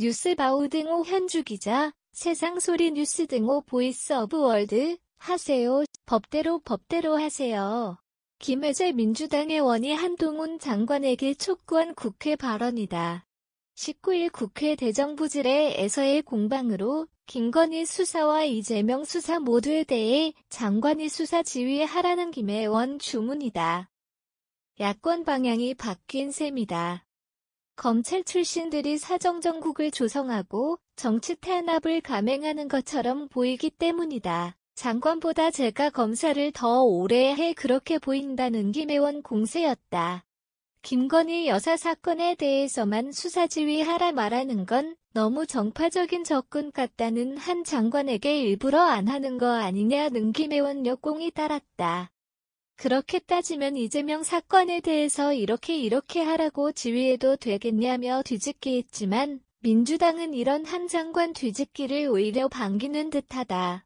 뉴스바우 등호 현주 기자, 세상소리 뉴스 등호 보이스 오브 월드, 하세요. 법대로 법대로 하세요. 김혜재 민주당 의 원희 한동훈 장관에게 촉구한 국회 발언이다. 19일 국회 대정부질에서의 공방으로 김건희 수사와 이재명 수사 모두에 대해 장관이 수사 지휘하라는 김혜원 주문이다. 야권 방향이 바뀐 셈이다. 검찰 출신들이 사정정국을 조성하고 정치 탄압을 감행하는 것처럼 보이기 때문이다. 장관보다 제가 검사를 더 오래 해 그렇게 보인다는 김혜원 공세였다. 김건희 여사 사건에 대해서만 수사지휘하라 말하는 건 너무 정파적인 접근 같다는 한 장관에게 일부러 안 하는 거 아니냐는 김혜원 역공이 따랐다. 그렇게 따지면 이재명 사건에 대해서 이렇게 이렇게 하라고 지휘해도 되겠냐며 뒤집기 했지만 민주당은 이런 한 장관 뒤집기를 오히려 반기는 듯하다.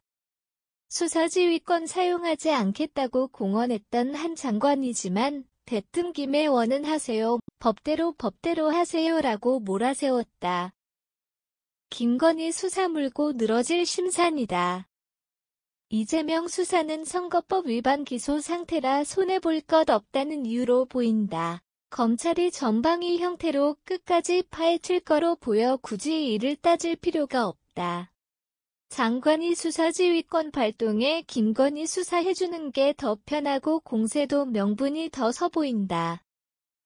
수사지휘권 사용하지 않겠다고 공언했던 한 장관이지만 대뜸 김혜원은 하세요. 법대로 법대로 하세요라고 몰아세웠다. 김건희 수사 물고 늘어질 심산이다. 이재명 수사는 선거법 위반 기소 상태라 손해볼 것 없다는 이유로 보인다. 검찰이 전방위 형태로 끝까지 파헤칠 거로 보여 굳이 이를 따질 필요가 없다. 장관이 수사지휘권 발동에 김건희 수사해주는 게 더 편하고 공세도 명분이 더 서 보인다.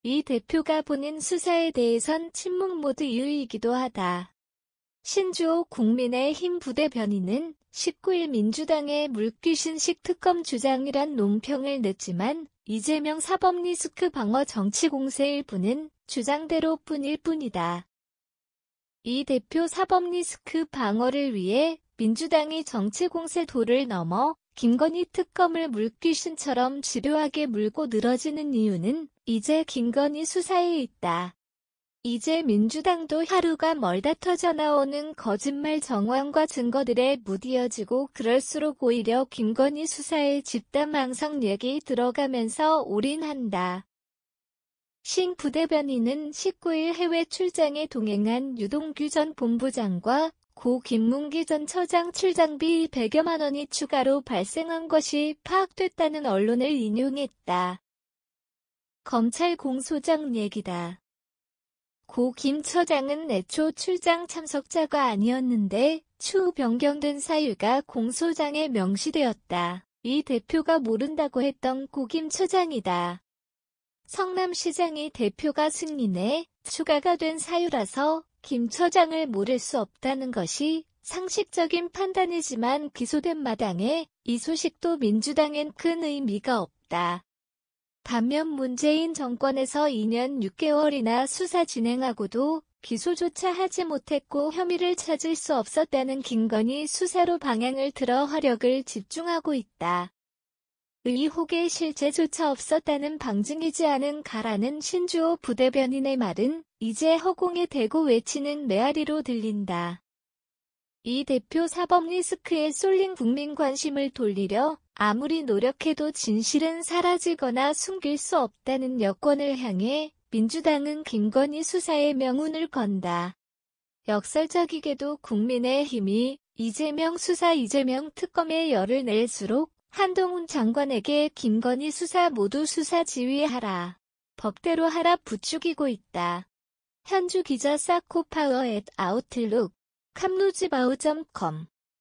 이 대표가 보낸 수사에 대해선 침묵 모드 이유이기도 하다. 신주호 국민의힘 부대변인은 19일 민주당의 물귀신식 특검 주장이란 논평을 냈지만 이재명 사법 리스크 방어 정치 공세 일부는 주장대로 뿐일 뿐이다. 이 대표 사법 리스크 방어를 위해 민주당이 정치 공세 도를 넘어 김건희 특검을 물귀신처럼 집요하게 물고 늘어지는 이유는 이제 김건희 수사에 있다. 이제 민주당도 하루가 멀다 터져 나오는 거짓말 정황과 증거들에 무디어지고 그럴수록 오히려 김건희 수사에 집단 망성 얘기 들어가면서 올인한다. 신 부대변인은 19일 해외 출장에 동행한 유동규 전 본부장과 고 김문기 전 처장 출장비 100여만 원이 추가로 발생한 것이 파악됐다는 언론을 인용했다. 검찰 공소장 얘기다. 고 김 처장은 애초 출장 참석자가 아니었는데 추후 변경된 사유가 공소장에 명시되었다. 이 대표가 모른다고 했던 고 김 처장이다. 성남시장이 대표가 승인해 추가가 된 사유라서 김 처장을 모를 수 없다는 것이 상식적인 판단이지만 기소된 마당에 이 소식도 민주당엔 큰 의미가 없다. 반면 문재인 정권에서 2년 6개월이나 수사 진행하고도 기소조차 하지 못했고 혐의를 찾을 수 없었다는 김건희 수사로 방향을 들어 화력을 집중하고 있다. 의혹의 실체조차 없었다는 방증이지 않은 가라는 신주호 부대변인의 말은 이제 허공에 대고 외치는 메아리로 들린다. 이 대표 사법 리스크에 쏠린 국민 관심을 돌리려 아무리 노력해도 진실은 사라지거나 숨길 수 없다는 여권을 향해 민주당은 김건희 수사의 명운을 건다. 역설적이게도 국민의 힘이 이재명 수사 이재명 특검에 열을 낼수록 한동훈 장관에게 김건희 수사 모두 수사 지휘하라. 법대로 하라 부추기고 있다. 현주 기자 사코파워 앳 아웃룩 캄루지바우.com